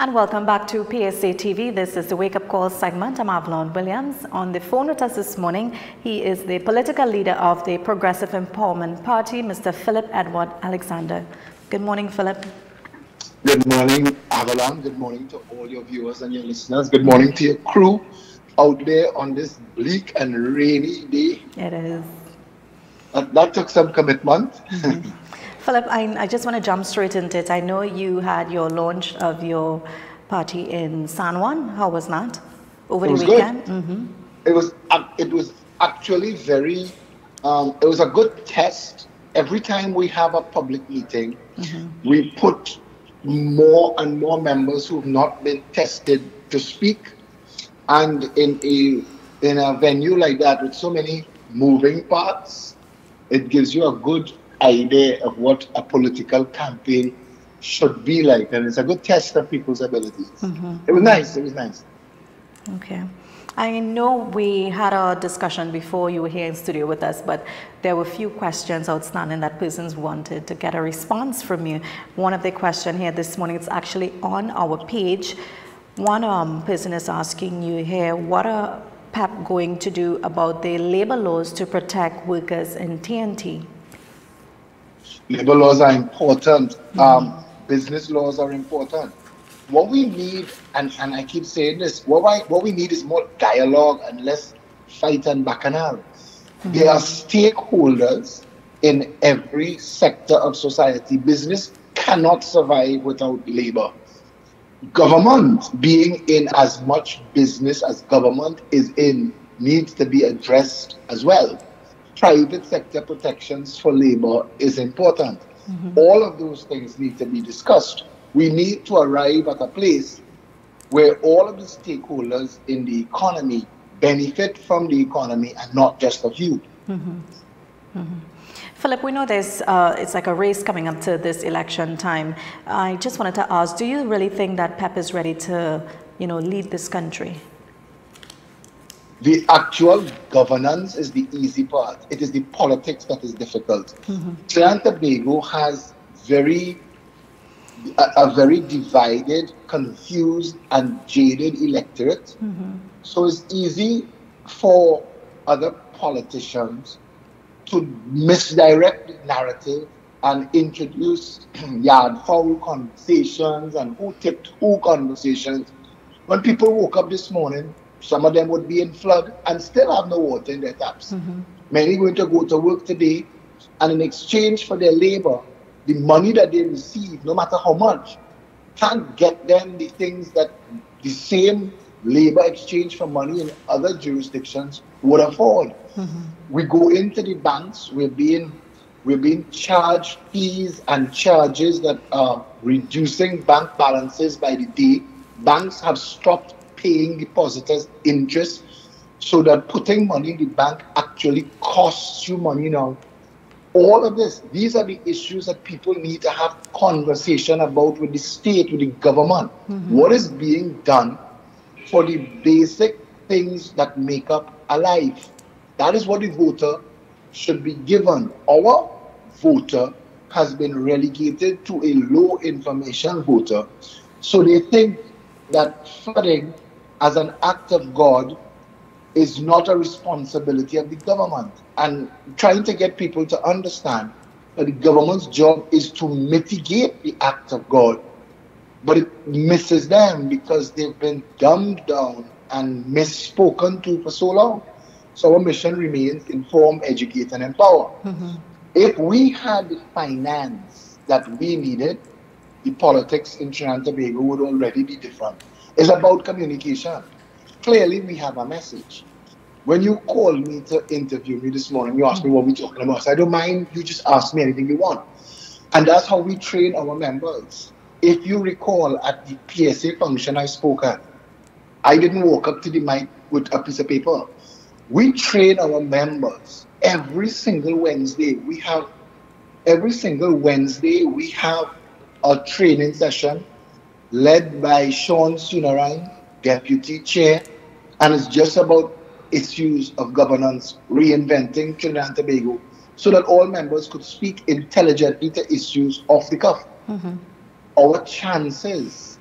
And welcome back to PSA TV. This is the Wake Up Call segment. I'm Avalon Williams. On the phone with us this morning, he is the political leader of the Progressive Empowerment Party, Mr. Phillip Edward Alexander. Good morning, Phillip. Good morning, Avalon. Good morning to all your viewers and your listeners. Good morning to your crew out there on this bleak and rainy day. It is. That, that took some commitment. Mm -hmm. Phillip, I, I just want to jump straight into it. I know you had your launch of your party in San Juan. How was that over it the weekend? Mm-hmm. It was it was actually very. Um, it was a good test. Every time we have a public meeting, mm-hmm. we put more and more members who have not been tested to speak, and in a in a venue like that with so many moving parts, it gives you a good idea of what a political campaign should be like, and it's a good test of people's abilities. Mm-hmm. It was nice. It was nice. Okay. I know we had a discussion before you were here in studio with us, but there were a few questions outstanding that persons wanted to get a response from you. One of the questions here this morning is actually on our page. One um, person is asking you here, what are PEP going to do about the labor laws to protect workers in TNT? Labor laws are important. Mm-hmm. Um, business laws are important. What we need, and, and I keep saying this, what, I, what we need is more dialogue and less fight and bacchanal. Mm-hmm. There are stakeholders in every sector of society. Business cannot survive without labor. Government, being in as much business as government is in, needs to be addressed as well private sector protections for labor is important. Mm-hmm. All of those things need to be discussed. We need to arrive at a place where all of the stakeholders in the economy benefit from the economy and not just a few. Mm-hmm. Mm-hmm. Phillip, we know there's, uh, it's like a race coming up to this election time. I just wanted to ask, do you really think that PEP is ready to, you know, lead this country? The actual governance is the easy part. It is the politics that is difficult. Mm-hmm. Trinidad and Tobago has very a, a, very divided, confused, and jaded electorate. Mm-hmm. So it's easy for other politicians to misdirect the narrative and introduce yard foul conversations and who tipped who conversations. When people woke up this morning, some of them would be in flood and still have no water in their taps. Mm-hmm. Many going to go to work today, and in exchange for their labor, the money that they receive, no matter how much, can't get them the things that the same labor exchange for money in other jurisdictions would afford. Mm-hmm. We go into the banks, we're being we're being charged fees and charges that are reducing bank balances by the day. Banks have stopped paying depositors interest so that putting money in the bank actually costs you money now. All of this, these are the issues that people need to have conversation about with the state, with the government. Mm-hmm. What is being done for the basic things that make up a life? That is what the voter should be given. Our voter has been relegated to a low information voter. So they think that flooding as an act of God is not a responsibility of the government. And trying to get people to understand that the government's job is to mitigate the act of God, but it misses them because they've been dumbed down and misspoken to for so long. So our mission remains inform, educate, and empower. Mm-hmm. If we had the finance that we needed, the politics in Trinidad and Tobago would already be different. It's about communication. Clearly, we have a message. When you call me to interview me this morning, you ask me what we're talking about. So I don't mind, you just ask me anything you want. And that's how we train our members. If you recall at the PSA function I spoke at, I didn't walk up to the mic with a piece of paper. We train our members every single Wednesday. We have every single Wednesday we have a training session led by Sean Sunarine, Deputy Chair, and it's just about issues of governance, reinventing Trinidad and Tobago, so that all members could speak intelligently to issues off the cuff. Mm-hmm. Our chances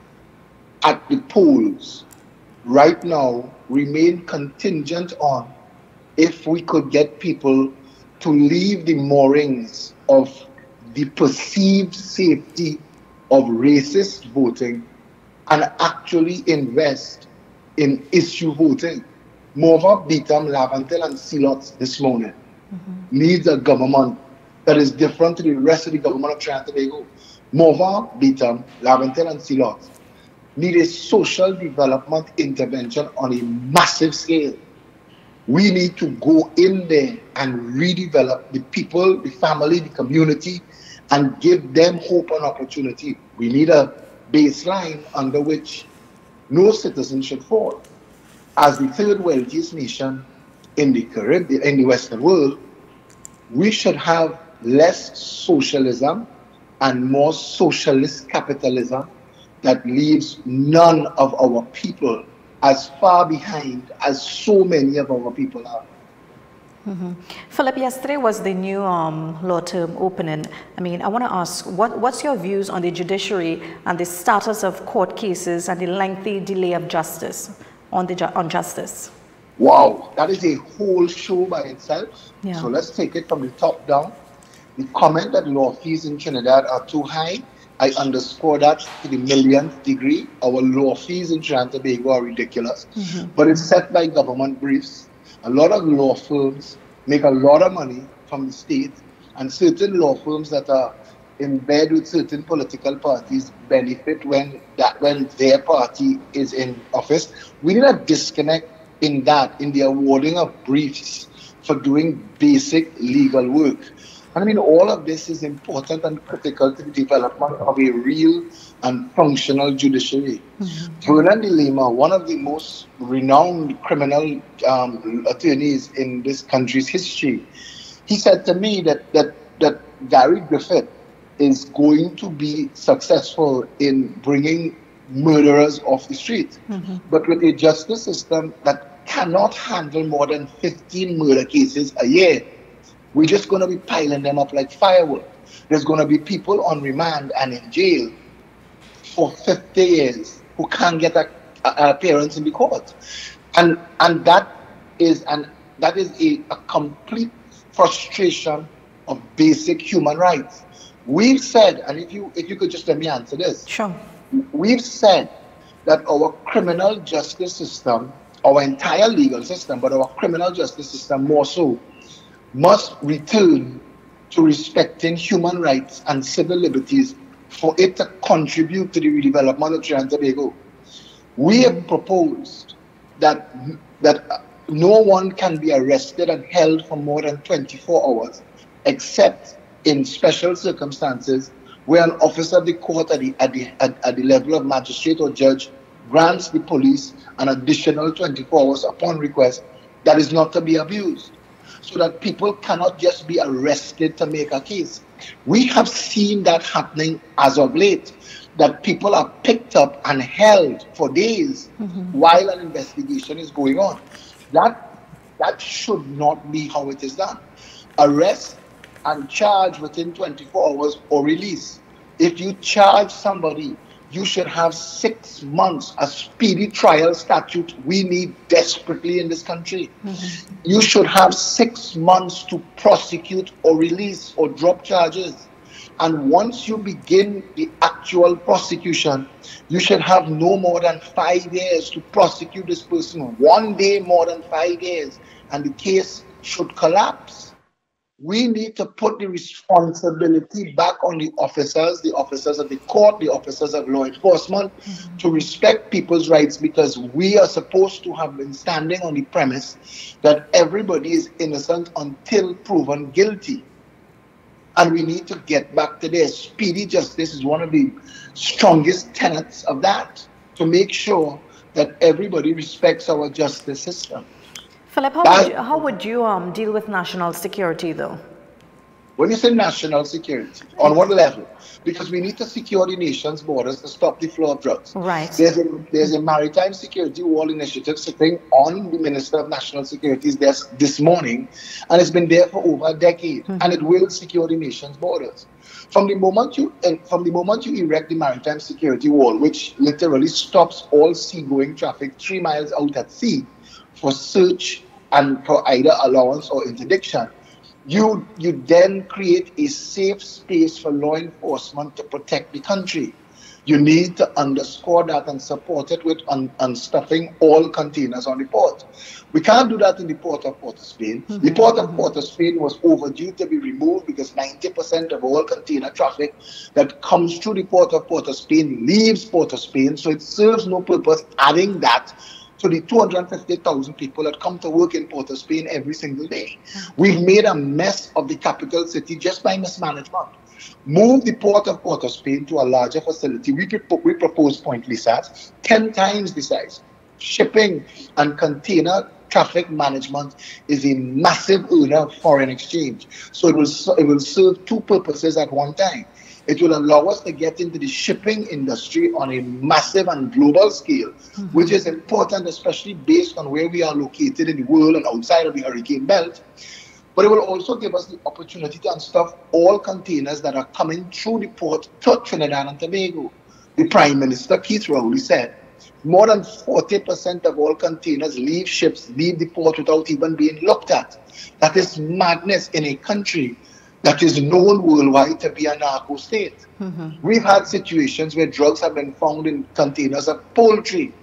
at the polls right now remain contingent on if we could get people to leave the moorings of the perceived safety of racist voting and actually invest in issue voting. Morvant, Beetham, Laventille, and Sea Lot this morning mm-hmm. needs a government that is different to the rest of the government of Trinidad and Tobago. Morvant, Beetham, Laventille, and Sea Lot need a social development intervention on a massive scale. We need to go in there and redevelop the people, the family, the community, and give them hope and opportunity. We need a baseline under which no citizen should fall. As the third wealthiest nation in the Caribbean, in the Western world, we should have less socialism and more socialist capitalism that leaves none of our people as far behind as so many of our people are. Mm -hmm. Phillip, yesterday was the new um, law term opening. I mean, I want to ask, what, what's your views on the judiciary and the status of court cases and the lengthy delay of justice on, the ju on justice? Wow, that is a whole show by itself. Yeah. So let's take it from the top down. The comment that law fees in Trinidad are too high I underscore that to the millionth degree. Our law fees in Trinidad and Tobago are ridiculous, mm-hmm. but it's set by government briefs. A lot of law firms make a lot of money from the state, and certain law firms that are in bed with certain political parties benefit when that when their party is in office. We need a disconnect in that, in the awarding of briefs for doing basic legal work. And I mean, all of this is important and critical to the development of a real and functional judiciary. Mm-hmm. Vernon de Lima, one of the most renowned criminal um, attorneys in this country's history, he said to me that, that, that Gary Griffith is going to be successful in bringing murderers off the street. Mm-hmm. But with a justice system that cannot handle more than 15 murder cases a year, we're just going to be piling them up like firewood. There's going to be people on remand and in jail for 50 years who can't get an appearance in the court. And and that is an that is a, a complete frustration of basic human rights. We've said, and if you if you could just let me answer this. Sure. We've said that our criminal justice system, our entire legal system, but our criminal justice system more so, must return to respecting human rights and civil liberties for it to contribute to the redevelopment of Trinidad and Tobago. We have mm-hmm. proposed that, that no one can be arrested and held for more than 24 hours, except in special circumstances where an officer of the court at the, at the, at, at the level of magistrate or judge grants the police an additional 24 hours upon request that is not to be abused so that people cannot just be arrested to make a case. We have seen that happening as of late, that people are picked up and held for days mm-hmm. while an investigation is going on. That that should not be how it is done. Arrest and charge within 24 hours or release. If you charge somebody you should have six months, a speedy trial statute we need desperately in this country. Mm-hmm. You should have six months to prosecute or release or drop charges. And once you begin the actual prosecution, you should have no more than five years to prosecute this person. One day more than five years, and the case should collapse we need to put the responsibility back on the officers, the officers of the court, the officers of law enforcement, mm-hmm. to respect people's rights because we are supposed to have been standing on the premise that everybody is innocent until proven guilty. And we need to get back to this. Speedy justice is one of the strongest tenets of that to make sure that everybody respects our justice system. Phillip, how, would you, how would you um, deal with national security, though? When you say national security, on what level? Because we need to secure the nation's borders to stop the flow of drugs. Right. There's a, there's a maritime security wall initiative sitting on the Minister of National Security's desk this morning, and it's been there for over a decade, mm-hmm. and it will secure the nation's borders. From the moment you from the moment you erect the maritime security wall, which literally stops all seagoing traffic three miles out at sea for search and for either allowance or interdiction, you you then create a safe space for law enforcement to protect the country. You need to underscore that and support it with un- unstuffing all containers on the port. We can't do that in the port of Port of Spain. Mm-hmm. The port of Port of Spain was overdue to be removed because 90% of all container traffic that comes through the port of Port of Spain leaves Port of Spain, so it serves no purpose adding that to the 250,000 people that come to work in Port of Spain every single day. We've made a mess of the capital city just by mismanagement move the port of Port of Spain to a larger facility. We, we propose Point Lisas, 10 times the size. Shipping and container traffic management is a massive earner of foreign exchange. So it will, it will serve two purposes at one time. It will allow us to get into the shipping industry on a massive and global scale, mm-hmm. which is important, especially based on where we are located in the world and outside of the hurricane belt but it will also give us the opportunity to unstuff all containers that are coming through the port to Trinidad and Tobago. The Prime Minister, Keith Rowley, said more than 40% of all containers leave ships, leave the port without even being looked at. That is madness in a country that is known worldwide to be a narco state. Mm-hmm. We've had situations where drugs have been found in containers of poultry.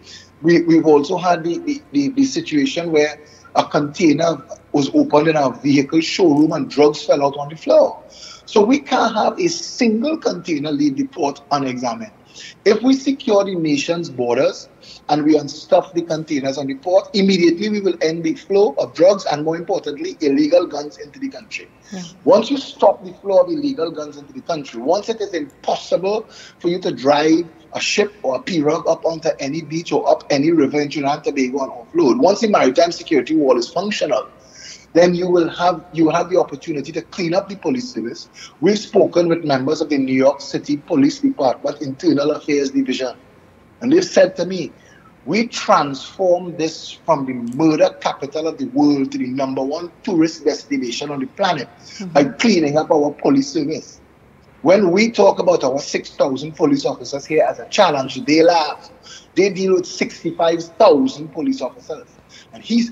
We, we've also had the, the, the, the situation where a container was opened in a vehicle showroom and drugs fell out on the floor. So we can't have a single container leave the port unexamined. If we secure the nation's borders and we unstuff the containers on the port, immediately we will end the flow of drugs and, more importantly, illegal guns into the country. Yeah. Once you stop the flow of illegal guns into the country, once it is impossible for you to drive a ship or a pirogue up onto any beach or up any river in Trinidad and Tobago and offload, once the maritime security wall is functional, then you will have you have the opportunity to clean up the police service. We've spoken with members of the New York City Police Department Internal Affairs Division, and they've said to me, we transform this from the murder capital of the world to the number one tourist destination on the planet mm-hmm. by cleaning up our police service. When we talk about our 6,000 police officers here as a challenge, they laugh. They deal with 65,000 police officers. And he's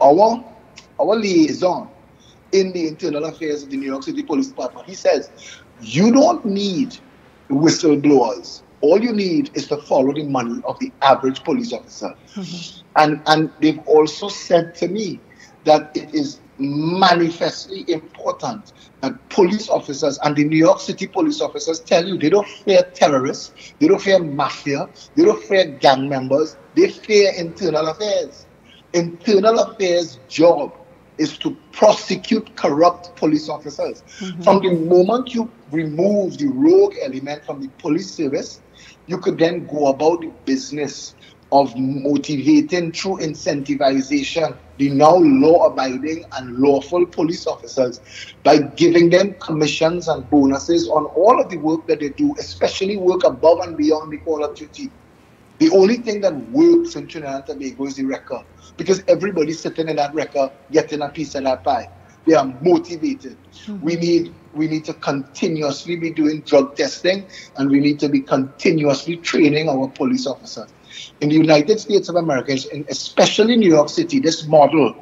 our our liaison in the internal affairs of the New York City Police Department, he says, you don't need whistleblowers. All you need is to follow the money of the average police officer. Mm-hmm. And, and they've also said to me that it is manifestly important that police officers and the New York City police officers tell you they don't fear terrorists, they don't fear mafia, they don't fear gang members, they fear internal affairs. Internal affairs job is to prosecute corrupt police officers. Mm-hmm. From the moment you remove the rogue element from the police service, you could then go about the business of motivating through incentivization the now law abiding and lawful police officers by giving them commissions and bonuses on all of the work that they do, especially work above and beyond the call of duty. The only thing that works in Trinidad and Tobago is the record because everybody's sitting in that record getting a piece of that pie. They are motivated. Mm-hmm. We need we need to continuously be doing drug testing and we need to be continuously training our police officers. In the United States of America, and especially New York City, this model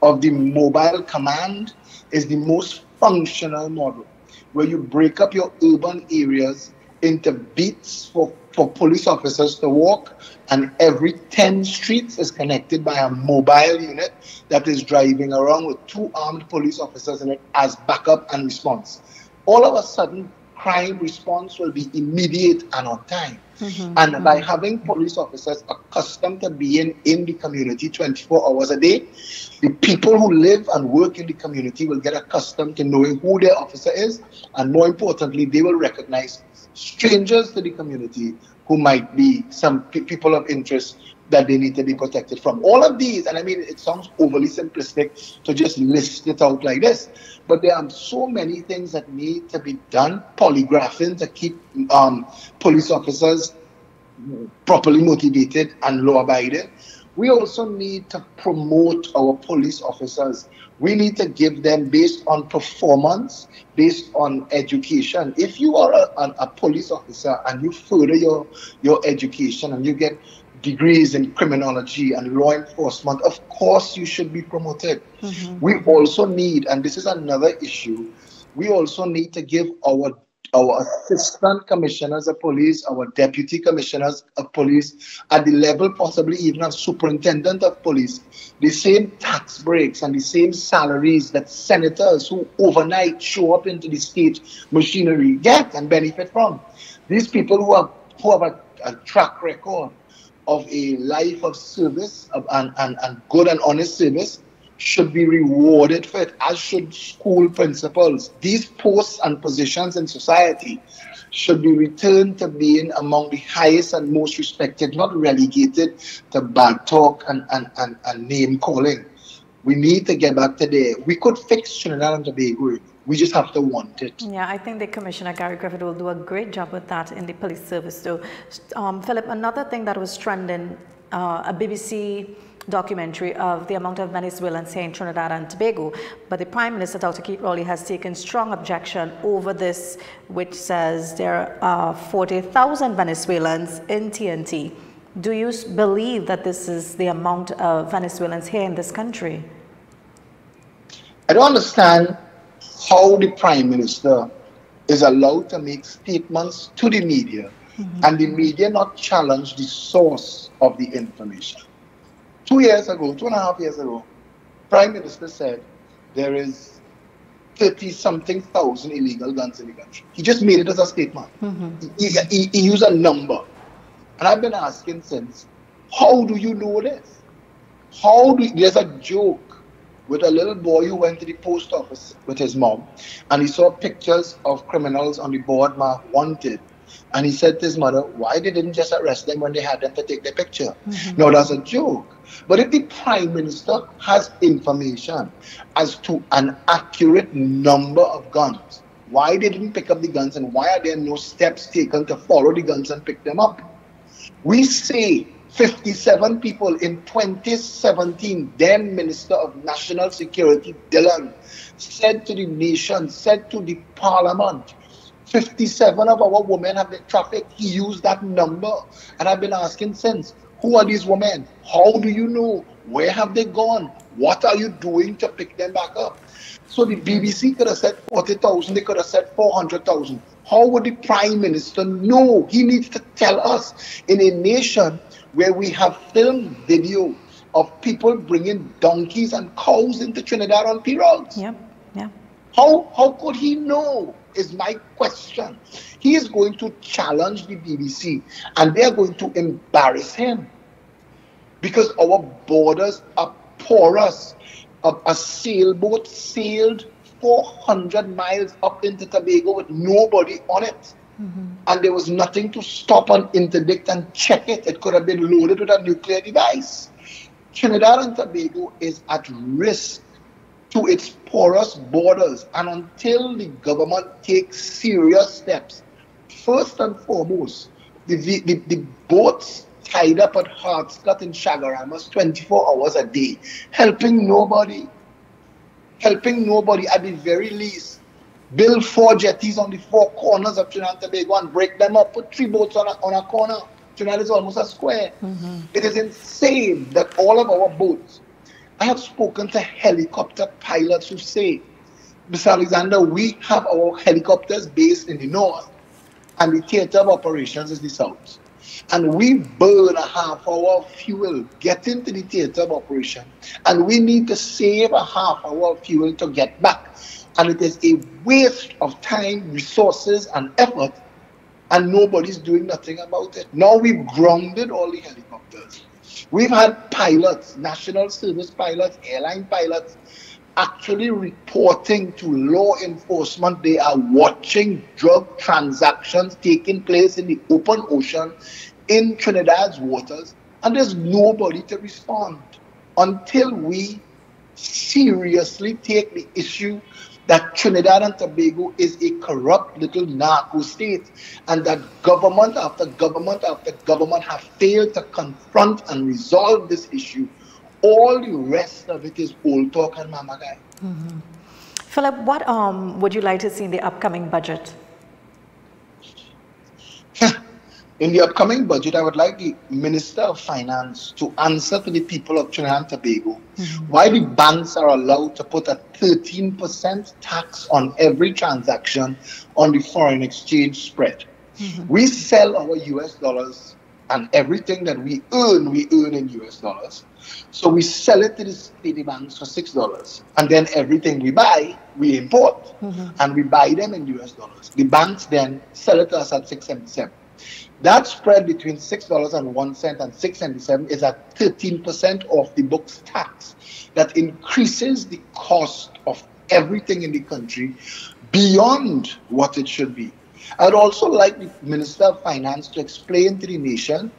of the mobile command is the most functional model where you break up your urban areas into beats for, for police officers to walk, and every 10 streets is connected by a mobile unit that is driving around with two armed police officers in it as backup and response. All of a sudden, crime response will be immediate and on time. Mm-hmm. And mm-hmm. by having police officers accustomed to being in the community 24 hours a day, the people who live and work in the community will get accustomed to knowing who their officer is. And more importantly, they will recognize strangers to the community who might be some people of interest that they need to be protected from. All of these, and I mean, it sounds overly simplistic to just list it out like this, but there are so many things that need to be done. Polygraphing to keep um, police officers properly motivated and law abiding. We also need to promote our police officers. We need to give them based on performance, based on education. If you are a, a, police officer and you further your, your education and you get degrees in criminology and law enforcement, of course you should be promoted. Mm-hmm. We also need, and this is another issue, we also need to give our our assistant commissioners of police, our deputy commissioners of police, at the level possibly even of superintendent of police, the same tax breaks and the same salaries that senators who overnight show up into the state machinery get and benefit from. These people who have, who have a, a track record of a life of service of, and, and, and good and honest service should be rewarded for it, as should school principals. These posts and positions in society should be returned to being among the highest and most respected, not relegated to bad talk and, and, and, and name calling. We need to get back to there. We could fix Trinidad and Tobago. We just have to want it. Yeah, I think the Commissioner Gary Griffith will do a great job with that in the police service too. Um, Phillip, another thing that was trending, uh, a BBC documentary of the amount of Venezuelans here in Trinidad and Tobago. But the Prime Minister, Dr. Keith Rowley, has taken strong objection over this, which says there are 40,000 Venezuelans in TNT. Do you believe that this is the amount of Venezuelans here in this country? I don't understand how the Prime Minister is allowed to make statements to the media mm -hmm. and the media not challenge the source of the information. Two years ago, two and a half years ago, Prime Minister said there is 30 something thousand illegal guns in the country. He just made it as a statement. Mm-hmm. He, he, he, used a number. And I've been asking since, how do you know this? How do you, there's a joke with a little boy who went to the post office with his mom and he saw pictures of criminals on the board mark wanted and he said to his mother, why they didn't just arrest them when they had them to take their picture? Mm-hmm. No, that's a joke. But if the prime minister has information as to an accurate number of guns, why they didn't pick up the guns and why are there no steps taken to follow the guns and pick them up? We say 57 people in 2017, then Minister of National Security, Dillon, said to the nation, said to the parliament, 57 of our women have been trafficked. He used that number. And I've been asking since, who are these women? How do you know? Where have they gone? What are you doing to pick them back up? So the BBC could have said 40,000, they could have said 400,000. How would the Prime Minister know? He needs to tell us in a nation where we have film video of people bringing donkeys and cows into Trinidad on. Yeah, yeah. How, how could he know? is my question. He is going to challenge the BBC and they are going to embarrass him because our borders are porous. A, a sailboat sailed 400 miles up into Tobago with nobody on it. Mm-hmm. And there was nothing to stop and interdict and check it. It could have been loaded with a nuclear device. Trinidad and Tobago is at risk to its porous borders and until the government takes serious steps. First and foremost, the, the, the boats tied up at Hart's Cut in Chaguaramas 24 hours a day, helping nobody. Helping nobody at the very least. Build four jetties on the four corners of Trinidad and Tobago and break them up. Put three boats on a, on a corner. Trinidad is almost a square. Mm-hmm. It is insane that all of our boats I have spoken to helicopter pilots who say, Mr. Alexander, we have our helicopters based in the north, and the theater of operations is the south. And we burn a half hour of fuel getting to the theater of operation, and we need to save a half hour of fuel to get back. And it is a waste of time, resources, and effort, and nobody's doing nothing about it. Now we've grounded all the helicopters. We've had pilots, national service pilots, airline pilots, actually reporting to law enforcement. They are watching drug transactions taking place in the open ocean in Trinidad's waters And there's nobody to respond until we seriously take the issue that Trinidad and Tobago is a corrupt little narco state and that government after government after government have failed to confront and resolve this issue. All the rest of it is old talk and mama guy. Mm-hmm. Phillip, what um, would you like to see in the upcoming budget? In the upcoming budget, I would like the Minister of Finance to answer to the people of Trinidad and Tobago mm-hmm. why the banks are allowed to put a 13% tax on every transaction on the foreign exchange spread. Mm-hmm. We sell our US dollars and everything that we earn, we earn in US dollars. So we sell it to the city banks for six dollars, and then everything we buy, we import, mm-hmm. and we buy them in US dollars. The banks then sell it to us at six seventy seven. That spread between $6 and 1 cent and 677 is at 13% of the book's tax. That increases the cost of everything in the country beyond what it should be. I'd also like the Minister of Finance to explain to the nation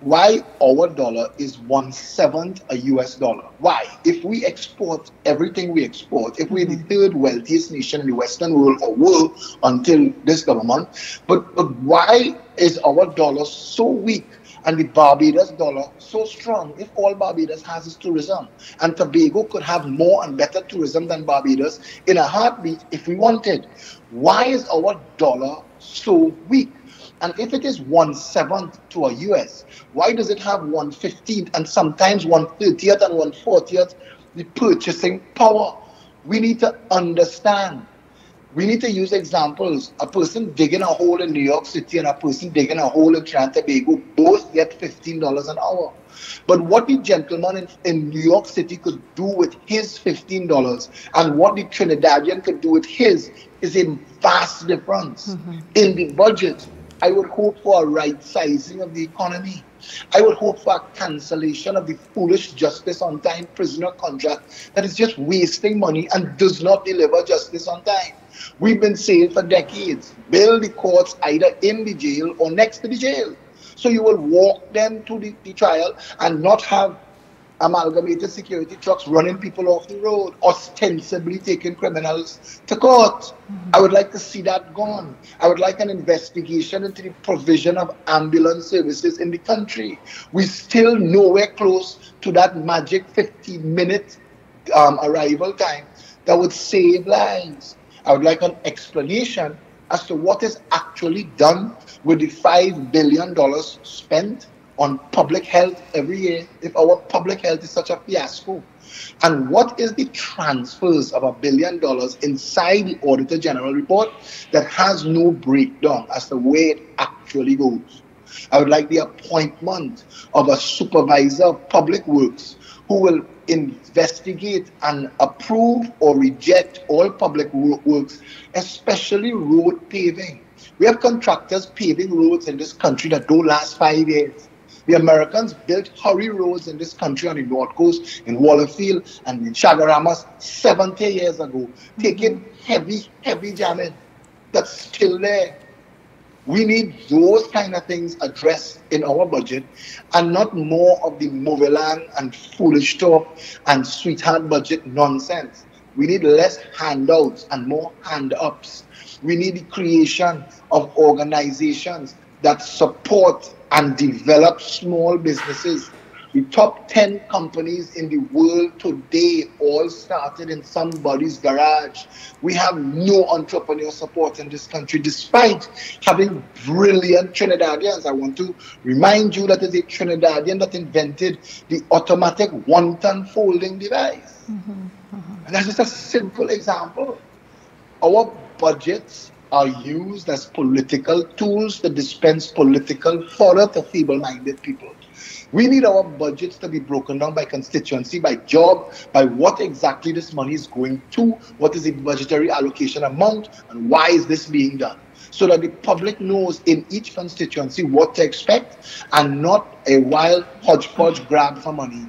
why our dollar is one seventh a US dollar. Why? If we export everything we export, if we're the mm-hmm. third wealthiest nation in the Western world or world until this government, but, but why is our dollar so weak and the Barbados dollar so strong if all Barbados has is tourism? And Tobago could have more and better tourism than Barbados in a heartbeat if we wanted. Why is our dollar so weak? And if it is one seventh to a US, why does it have one fifteenth and sometimes one thirtieth and one fortieth the purchasing power? We need to understand. We need to use examples. A person digging a hole in New York City and a person digging a hole in Trinidad Tobago both get $15 an hour. But what the gentleman in, in New York City could do with his $15 and what the Trinidadian could do with his is a vast difference mm-hmm. in the budget. I would hope for a right sizing of the economy. I would hope for a cancellation of the foolish justice on time prisoner contract that is just wasting money and does not deliver justice on time. We've been saying for decades, build the courts either in the jail or next to the jail. So you will walk them to the, the trial and not have amalgamated security trucks running people off the road, ostensibly taking criminals to court. Mm-hmm. I would like to see that gone. I would like an investigation into the provision of ambulance services in the country. We're still nowhere close to that magic 15 minute um, arrival time that would save lives. I would like an explanation as to what is actually done with the $5 billion spent on public health every year if our public health is such a fiasco? And what is the transfers of a billion dollars inside the Auditor General report that has no breakdown as to where it actually goes? I would like the appointment of a supervisor of public works who will investigate and approve or reject all public works, especially road paving. We have contractors paving roads in this country that don't last five years. The Americans built hurry roads in this country on the North Coast, in Wallerfield and in Chaguaramas 70 years ago, taking mm-hmm. heavy, heavy jamming that's still there. We need those kind of things addressed in our budget and not more of the Moviland and foolish talk and sweetheart budget nonsense. We need less handouts and more hand ups. We need the creation of organizations that support and develop small businesses. The top 10 companies in the world today all started in somebody's garage. We have no entrepreneur support in this country, despite having brilliant Trinidadians. I want to remind you that it's a Trinidadian that invented the automatic one ton folding device. Mm-hmm. Mm-hmm. And that's just a simple example. Our budgets are used as political tools to dispense political fodder to feeble minded people. We need our budgets to be broken down by constituency, by job, by what exactly this money is going to, what is the budgetary allocation amount, and why is this being done. So that the public knows in each constituency what to expect and not a wild hodgepodge grab for money.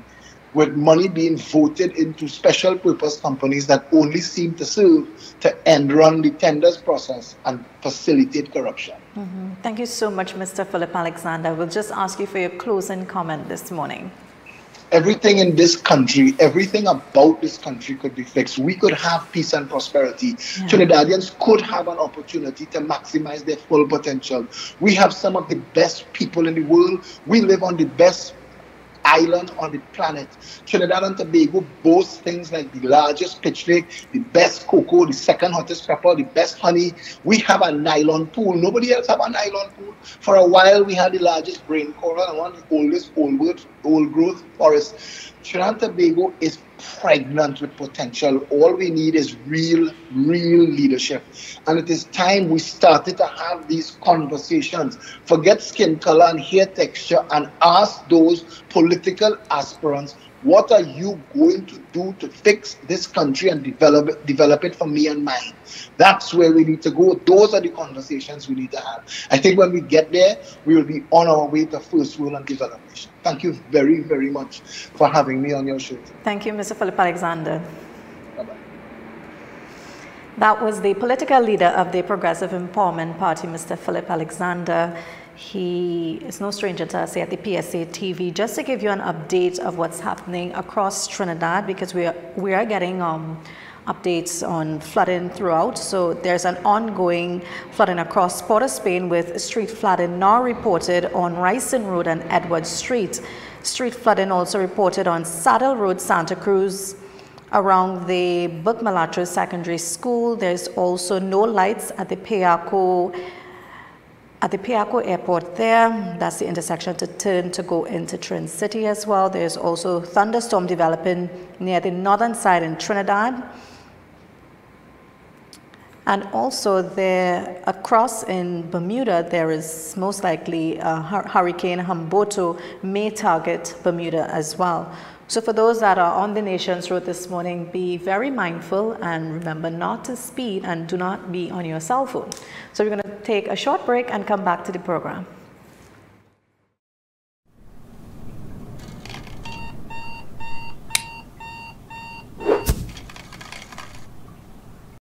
With money being voted into special purpose companies that only seem to serve to end run the tenders process and facilitate corruption. Mm-hmm. Thank you so much, Mr. Phillip Alexander. We'll just ask you for your closing comment this morning everything in this country, everything about this country could be fixed. We could have peace and prosperity. Yeah. Trinidadians could have an opportunity to maximize their full potential. We have some of the best people in the world. We live on the best island on the planet. Trinidad and Tobago boasts things like the largest pitch lake, the best cocoa, the second hottest pepper, the best honey. We have a nylon pool. Nobody else have a nylon pool. For a while, we had the largest grain coral and one of the oldest old, old growth forests. Trinidad and Tobago is pregnant with potential. All we need is real, real leadership. And it is time we started to have these conversations. Forget skin color and hair texture and ask those political aspirants what are you going to do to fix this country and develop it, develop it for me and mine? That's where we need to go. Those are the conversations we need to have. I think when we get there, we will be on our way to first world and development. Thank you very, very much for having me on your show. Thank you, Mr. Phillip Alexander. Bye-bye. That was the political leader of the Progressive Empowerment Party, Mr. Phillip Alexander. He is no stranger to us here at the PSA TV. Just to give you an update of what's happening across Trinidad, because we are, we are getting um, updates on flooding throughout. So there's an ongoing flooding across Port of Spain with street flooding now reported on Wrightson Road and Edward Street. Street flooding also reported on Saddle Road, Santa Cruz, around the Burke Secondary School. There's also no lights at the Piarco at the Piarco Airport there, that's the intersection to turn to go into Trin City as well. There's also thunderstorm developing near the northern side in Trinidad. And also there, across in Bermuda, there is most likely Hurricane Humberto may target Bermuda as well. So for those that are on the Nations Road this morning, be very mindful and remember not to speed and do not be on your cell phone. So we're going to take a short break and come back to the program.